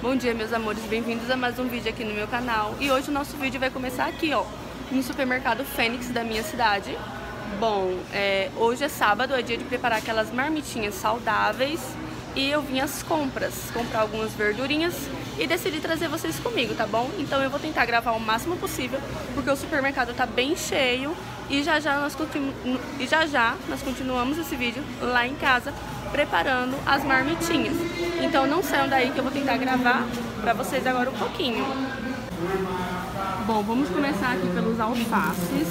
Bom dia meus amores, bem-vindos a mais um vídeo aqui no meu canal. E hoje o nosso vídeo vai começar aqui ó, no supermercado Fênix da minha cidade. Bom, é, hoje é sábado, é dia de preparar aquelas marmitinhas saudáveis. E eu vim às compras, comprar algumas verdurinhas e decidi trazer vocês comigo, tá bom? Então eu vou tentar gravar o máximo possível Porque o supermercado tá bem cheio. E já já nós, continu... e já já nós continuamos esse vídeo lá em casa preparando as marmitinhas. Então não saiam daí que eu vou tentar gravar para vocês agora um pouquinho. Bom, vamos começar aqui pelos alfaces.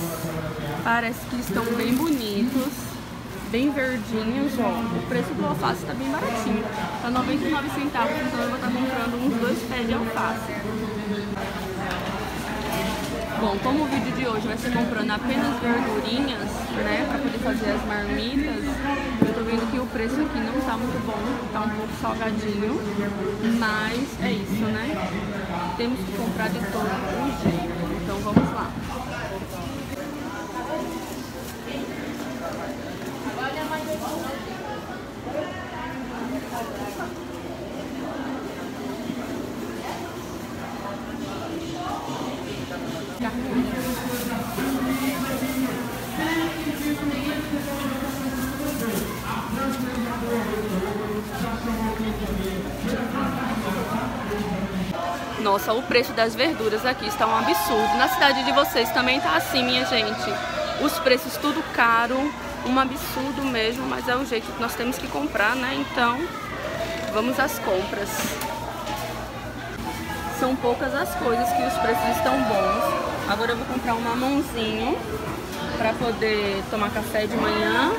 Parece que estão bem bonitos, bem verdinhos, ó. O preço do alface está bem baratinho. Tá 99 centavos, então eu vou estar tá comprando uns dois pés de alface. Bom, como o vídeo de hoje vai ser comprando apenas verdurinhas, né, pra poder fazer as marmitas, vendo que o preço aqui não tá muito bom, tá um pouco salgadinho, mas é isso, né? Temos que comprar de todo o jeito, então vamos lá. Nossa, o preço das verduras aqui está um absurdo. Na cidade de vocês também tá assim, minha gente. Os preços tudo caro, um absurdo mesmo, mas é o jeito que nós temos que comprar, né? Então, vamos às compras. São poucas as coisas que os preços estão bons. Agora eu vou comprar um mamãozinho para poder tomar café de manhã.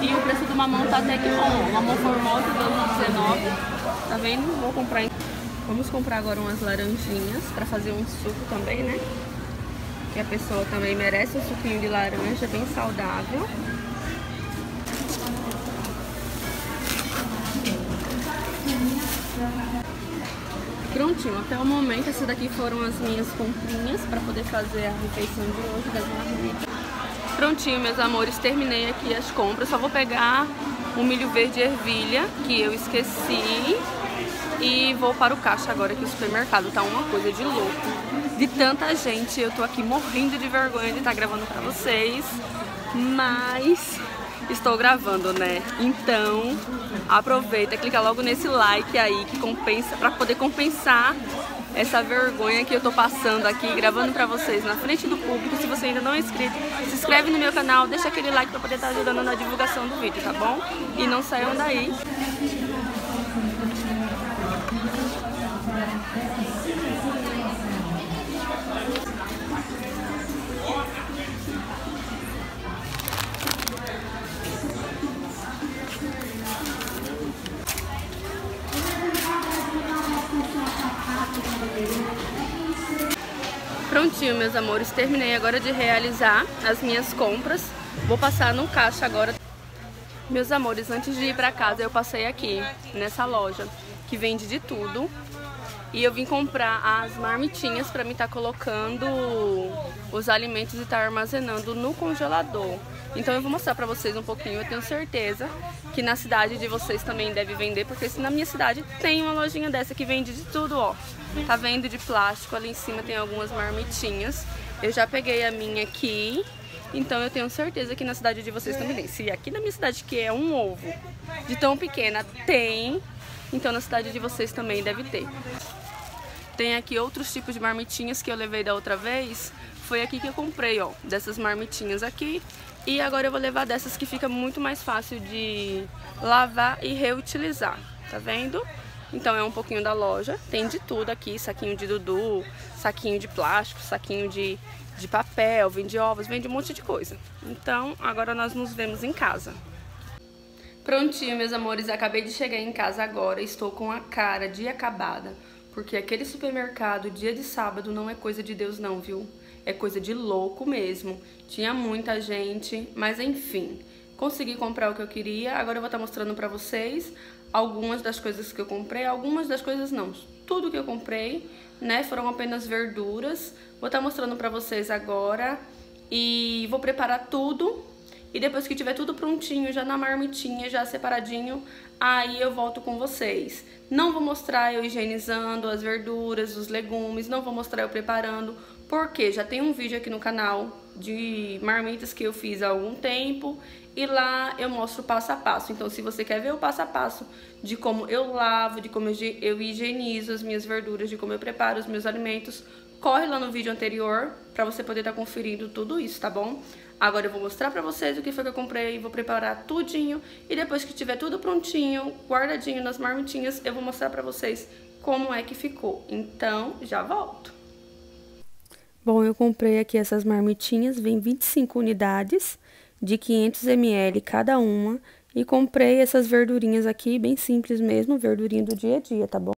E o preço do mamão tá até que bom. O mamão formoso 12,19. Tá vendo? Vou comprar. Vamos comprar agora umas laranjinhas para fazer um suco também, né? Que a pessoa também merece um suquinho de laranja bem saudável. Prontinho, até o momento essas daqui foram as minhas comprinhas para poder fazer a refeição de hoje das marmitas. Prontinho, meus amores, terminei aqui as compras. Só vou pegar o milho verde ervilha, que eu esqueci. E vou para o caixa agora, que o supermercado tá uma coisa de louco. De tanta gente, eu tô aqui morrendo de vergonha de estar tá gravando para vocês. Mas estou gravando, né? Então, aproveita, clica logo nesse like aí que compensa para poder compensar essa vergonha que eu tô passando aqui, gravando pra vocês na frente do público. Se você ainda não é inscrito, se inscreve no meu canal, deixa aquele like pra poder estar tá ajudando na divulgação do vídeo, tá bom? E não saiam daí. Prontinho, meus amores, terminei agora de realizar as minhas compras. Vou passar no caixa agora. Meus amores, antes de ir pra casa, eu passei aqui, nessa loja, que vende de tudo. E eu vim comprar as marmitinhas pra mim estar tá colocando os alimentos e estar tá armazenando no congelador. Então eu vou mostrar pra vocês um pouquinho, eu tenho certeza que na cidade de vocês também deve vender, porque na minha cidade tem uma lojinha dessa que vende de tudo, ó. Tá vendo de plástico, ali em cima tem algumas marmitinhas. Eu já peguei a minha aqui, então eu tenho certeza que na cidade de vocês também tem. Se aqui na minha cidade, que é um ovo de tão pequena, tem, então na cidade de vocês também deve ter. Tem aqui outros tipos de marmitinhas que eu levei da outra vez. Foi aqui que eu comprei, ó, dessas marmitinhas aqui. E agora eu vou levar dessas que fica muito mais fácil de lavar e reutilizar, tá vendo? Então é um pouquinho da loja, tem de tudo aqui, saquinho de dudu, saquinho de plástico, saquinho de, de papel, vende ovos, vende um monte de coisa. Então agora nós nos vemos em casa. Prontinho, meus amores, acabei de chegar em casa agora, estou com a cara de acabada, porque aquele supermercado dia de sábado não é coisa de Deus não, viu? É coisa de louco mesmo. Tinha muita gente, mas enfim, consegui comprar o que eu queria. Agora eu vou estar mostrando pra vocês algumas das coisas que eu comprei, algumas das coisas não. Tudo que eu comprei, né, foram apenas verduras. Vou estar mostrando pra vocês agora e vou preparar tudo e depois que tiver tudo prontinho, já na marmitinha, já separadinho, aí eu volto com vocês. Não vou mostrar eu higienizando as verduras, os legumes, não vou mostrar eu preparando, porque já tem um vídeo aqui no canal de marmitas que eu fiz há algum tempo e lá eu mostro passo a passo. Então, se você quer ver o passo a passo de como eu lavo, de como eu higienizo as minhas verduras, de como eu preparo os meus alimentos, corre lá no vídeo anterior para você poder estar tá conferindo tudo isso, tá bom? Agora eu vou mostrar pra vocês o que foi que eu comprei, vou preparar tudinho e depois que tiver tudo prontinho, guardadinho nas marmitinhas, eu vou mostrar pra vocês como é que ficou. Então, já volto. Bom, eu comprei aqui essas marmitinhas, vem 25 unidades de 500 ml cada uma e comprei essas verdurinhas aqui, bem simples mesmo, verdurinha do dia a dia, tá bom?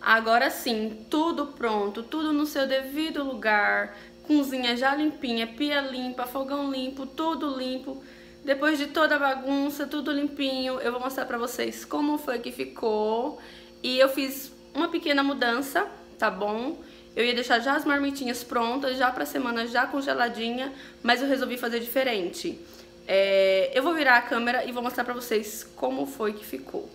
Agora sim, tudo pronto, tudo no seu devido lugar, cozinha já limpinha, pia limpa, fogão limpo, tudo limpo. Depois de toda a bagunça, tudo limpinho, eu vou mostrar pra vocês como foi que ficou. E eu fiz uma pequena mudança, tá bom? Eu ia deixar já as marmitinhas prontas, já pra semana já congeladinha, mas eu resolvi fazer diferente. É, eu vou virar a câmera e vou mostrar pra vocês como foi que ficou.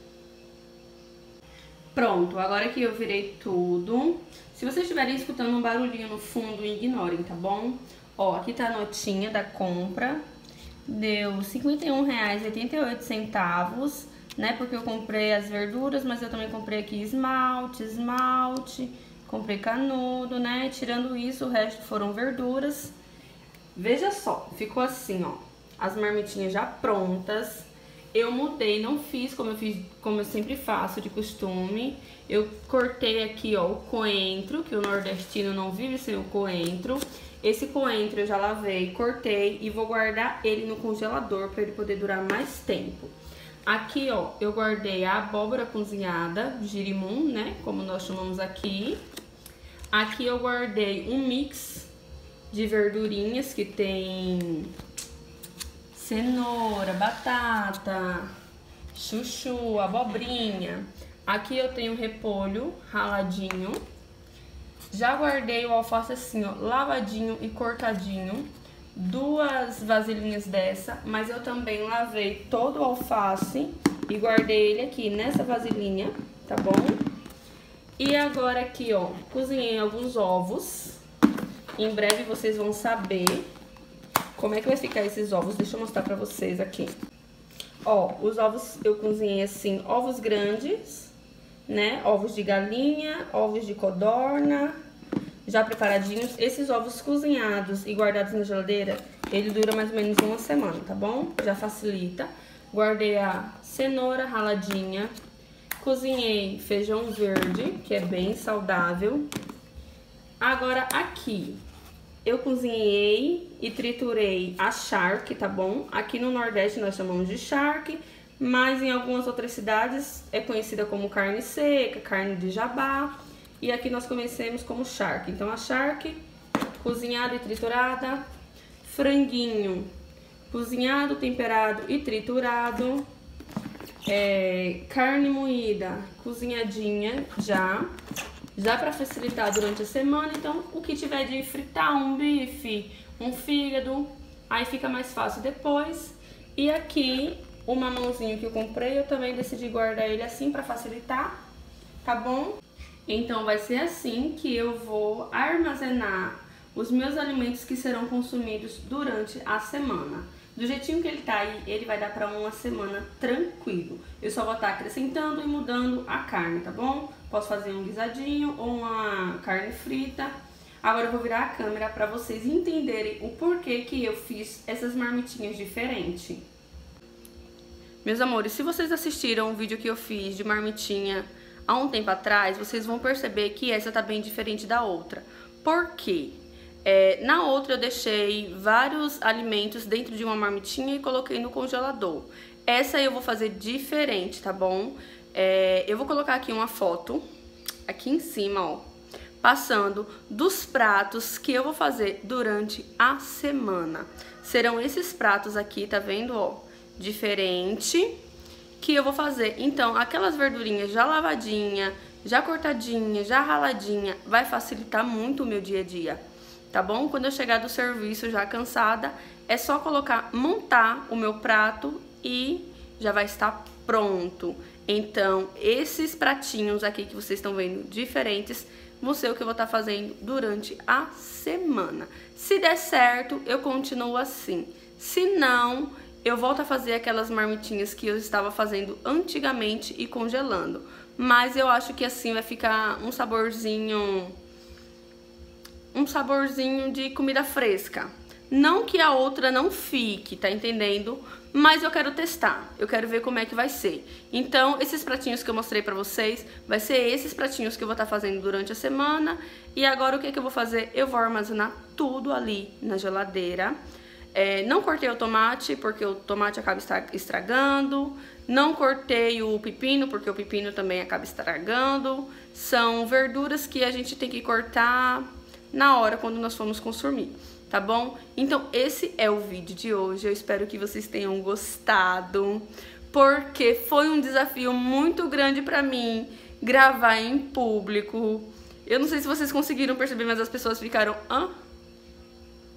Pronto, agora que eu virei tudo. Se vocês estiverem escutando um barulhinho no fundo, ignorem, tá bom? Ó, aqui tá a notinha da compra. Deu R$ 51,88, né? Porque eu comprei as verduras, mas eu também comprei aqui esmalte, esmalte, comprei canudo, né? Tirando isso, o resto foram verduras. Veja só, ficou assim, ó. As marmitinhas já prontas eu mudei, não fiz como eu fiz, como eu sempre faço de costume. Eu cortei aqui, ó, o coentro, que o nordestino não vive sem o coentro. Esse coentro eu já lavei, cortei e vou guardar ele no congelador para ele poder durar mais tempo. Aqui, ó, eu guardei a abóbora cozinhada, girimum, né, como nós chamamos aqui. Aqui eu guardei um mix de verdurinhas que tem cenoura, batata, chuchu, abobrinha. Aqui eu tenho repolho raladinho. Já guardei o alface assim, ó, lavadinho e cortadinho. Duas vasilhinhas dessa, mas eu também lavei todo o alface e guardei ele aqui nessa vasilhinha, tá bom? E agora aqui, ó, cozinhei alguns ovos. Em breve vocês vão saber como é que vai ficar esses ovos? Deixa eu mostrar pra vocês aqui. Ó, os ovos eu cozinhei assim, ovos grandes, né? Ovos de galinha, ovos de codorna, já preparadinhos. Esses ovos cozinhados e guardados na geladeira, ele dura mais ou menos uma semana, tá bom? Já facilita. Guardei a cenoura raladinha, cozinhei feijão verde, que é bem saudável. Agora aqui, eu cozinhei e triturei a charque, tá bom? Aqui no Nordeste nós chamamos de charque, mas em algumas outras cidades é conhecida como carne seca, carne de jabá, e aqui nós conhecemos como charque. Então a charque, cozinhada e triturada, franguinho, cozinhado, temperado e triturado, é, carne moída, cozinhadinha já, já para facilitar durante a semana. Então, o que tiver de fritar um bife, um fígado, aí fica mais fácil depois. E aqui, o mamãozinho que eu comprei, eu também decidi guardar ele assim para facilitar, tá bom? Então, vai ser assim que eu vou armazenar os meus alimentos que serão consumidos durante a semana. Do jeitinho que ele tá aí, ele vai dar pra uma semana tranquilo. Eu só vou estar tá acrescentando e mudando a carne, tá bom? Posso fazer um guisadinho ou uma carne frita. Agora eu vou virar a câmera pra vocês entenderem o porquê que eu fiz essas marmitinhas diferentes. Meus amores, se vocês assistiram o vídeo que eu fiz de marmitinha há um tempo atrás, vocês vão perceber que essa tá bem diferente da outra. Por quê? É, na outra eu deixei vários alimentos dentro de uma marmitinha e coloquei no congelador. Essa eu vou fazer diferente, tá bom? É, eu vou colocar aqui uma foto, aqui em cima, ó, passando dos pratos que eu vou fazer durante a semana. Serão esses pratos aqui, tá vendo, ó, diferente, que eu vou fazer. Então, aquelas verdurinhas já lavadinha, já cortadinha, já raladinha, vai facilitar muito o meu dia a dia tá bom? Quando eu chegar do serviço já cansada, é só colocar, montar o meu prato e já vai estar pronto. Então, esses pratinhos aqui que vocês estão vendo diferentes, vão ser o que eu vou estar fazendo durante a semana. Se der certo, eu continuo assim. Se não, eu volto a fazer aquelas marmitinhas que eu estava fazendo antigamente e congelando. Mas eu acho que assim vai ficar um saborzinho um saborzinho de comida fresca. Não que a outra não fique, tá entendendo? Mas eu quero testar, eu quero ver como é que vai ser. Então, esses pratinhos que eu mostrei pra vocês, vai ser esses pratinhos que eu vou estar tá fazendo durante a semana. E agora o que, que eu vou fazer? Eu vou armazenar tudo ali na geladeira. É, não cortei o tomate, porque o tomate acaba estragando. Não cortei o pepino, porque o pepino também acaba estragando. São verduras que a gente tem que cortar na hora quando nós formos consumir, tá bom? Então esse é o vídeo de hoje, eu espero que vocês tenham gostado, porque foi um desafio muito grande pra mim gravar em público. Eu não sei se vocês conseguiram perceber, mas as pessoas ficaram... Hã?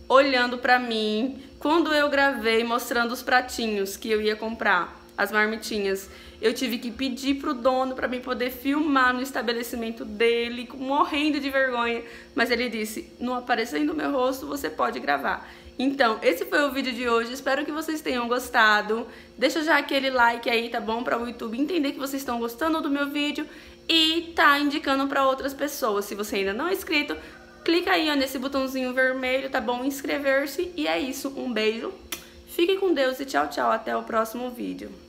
olhando pra mim quando eu gravei mostrando os pratinhos que eu ia comprar, as marmitinhas. Eu tive que pedir pro dono para mim poder filmar no estabelecimento dele, morrendo de vergonha, mas ele disse: "Não aparecendo meu rosto, você pode gravar". Então, esse foi o vídeo de hoje. Espero que vocês tenham gostado. Deixa já aquele like aí, tá bom? Para o YouTube entender que vocês estão gostando do meu vídeo e tá indicando para outras pessoas. Se você ainda não é inscrito, clica aí ó, nesse botãozinho vermelho, tá bom? Inscrever-se e é isso. Um beijo. Fique com Deus e tchau, tchau. Até o próximo vídeo.